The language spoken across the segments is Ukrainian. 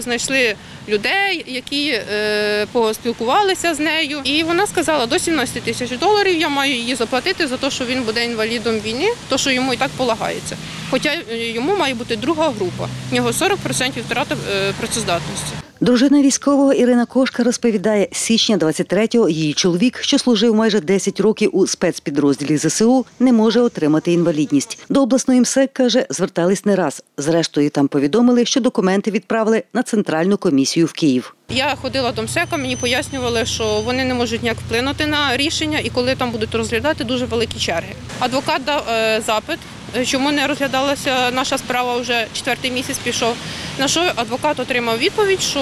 знайшли людей, які е, поспілкувалися з нею. І вона сказала, до 17 тисяч доларів я маю її заплатити за те, що він буде інвалідом війни, то що йому і так полагається. Хоча е, йому має бути друга група. В нього 40% втрата е, працездатності. Дружина військового Ірина Кошка розповідає, з січня 23-го її чоловік, що служив майже 10 років у спецпідрозділі ЗСУ, не може отримати інвалідність. До обласної МСЕК, каже, звертались не раз. Зрештою, там повідомили, що документи відправили на центральну комісію в Київ. Я ходила до МСЕКа, мені пояснювали, що вони не можуть ніяк вплинути на рішення, і коли там будуть розглядати дуже великі черги. Адвокат дав е, запит, чому не розглядалася наша справа вже четвертий місяць пішов. На що адвокат отримав відповідь, що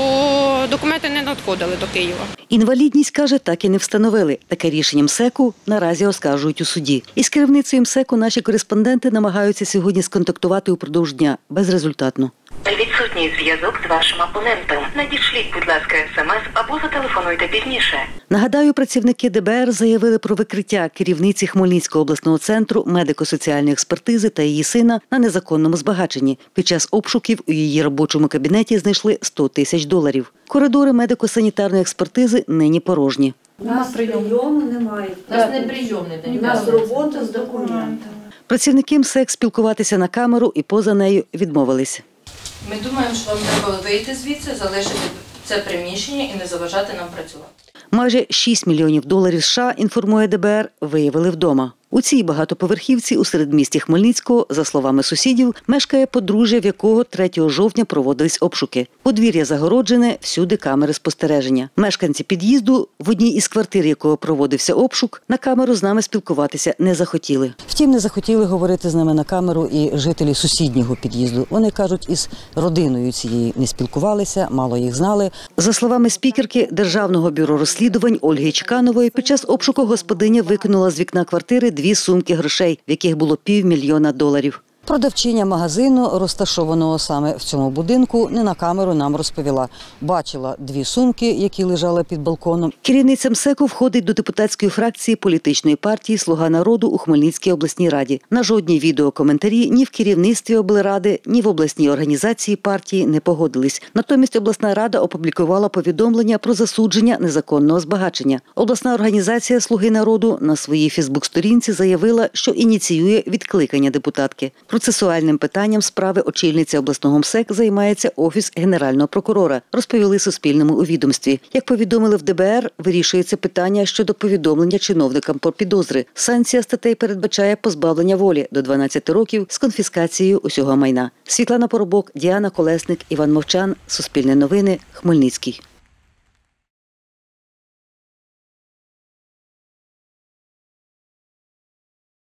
документи не надходили до Києва. Інвалідність, каже, так і не встановили. Таке рішення МСЕКу наразі оскаржують у суді. Із керівницею МСЕКу наші кореспонденти намагаються сьогодні сконтактувати упродовж дня безрезультатно. Відсутній зв'язок з вашим опонентом. Надішліть, будь ласка, смс або зателефонуйте пізніше. Нагадаю, працівники ДБР заявили про викриття керівниці Хмельницького обласного центру медико-соціальної експертизи та її сина на незаконному збагаченні. Під час обшуків у її робочому кабінеті знайшли 100 тисяч доларів. Коридори медико-санітарної експертизи нині порожні. У нас прийому немає. У нас не прийомний У нас робота з документами. Працівники МСЕК спілкуватися на камеру і поза нею відмовились. Ми думаємо, що вам треба вийти звідси, залишити це приміщення і не заважати нам працювати. Майже 6 мільйонів доларів США, інформує ДБР, виявили вдома. У цій багатоповерхівці у середмісті Хмельницького, за словами сусідів, мешкає подружжя, в якого 3 жовтня проводились обшуки. Подвір'я загороджене, всюди камери спостереження. Мешканці під'їзду, в одній із квартир якого проводився обшук, на камеру з нами спілкуватися не захотіли. Втім, не захотіли говорити з нами на камеру і жителі сусіднього під'їзду. Вони кажуть, із родиною цієї не спілкувалися, мало їх знали. За словами спікерки Державного бюро розслідувань Ольги Чканової, під час обшуку господиня викинула з вікна квартири дві сумки грошей, в яких було півмільйона доларів. Продавчиня магазину, розташованого саме в цьому будинку, не на камеру нам розповіла. Бачила дві сумки, які лежали під балконом. Керівниця МСЕКу входить до депутатської фракції політичної партії Слуга народу у Хмельницькій обласній раді. На жодні відеокоментарі ні в керівництві облради, ні в обласній організації партії не погодились. Натомість обласна рада опублікувала повідомлення про засудження незаконного збагачення. Обласна організація Слуги народу на своїй Фейсбук-сторінці заявила, що ініціює відкликання депутатки. Процесуальним питанням справи очільниця обласного МСЕК займається офіс генерального прокурора. Розповіли Суспільному у відомстві. Як повідомили в ДБР, вирішується питання щодо повідомлення чиновникам про підозри. Санкція статей передбачає позбавлення волі до 12 років з конфіскацією усього майна. Світлана Поробок, Діана Колесник, Іван Мовчан. Суспільне новини. Хмельницький.